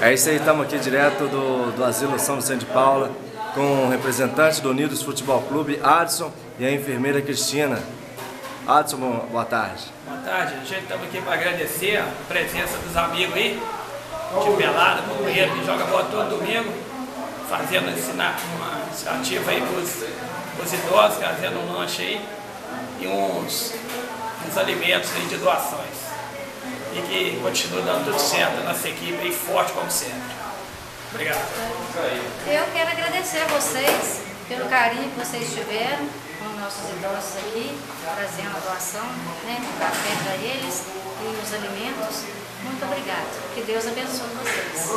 É isso aí, estamos aqui direto do, do Asilo São Vicente de Paula com o representante do Unidos Futebol Clube, Adson, e a enfermeira Cristina. Adson, boa tarde. Boa tarde, a gente estamos aqui para agradecer a presença dos amigos aí, de pelada, companheiro que joga bola todo domingo, fazendo ensinar uma iniciativa aí para os idosos, fazendo um lanche aí e uns, uns alimentos aí de doações. E que continue dando tudo certo, nossa equipe aí forte como sempre. Obrigado. Eu quero agradecer a vocês pelo carinho que vocês tiveram com nossos idosos aqui, trazendo a doação, né, café para eles e os alimentos. Muito obrigada. Que Deus abençoe vocês.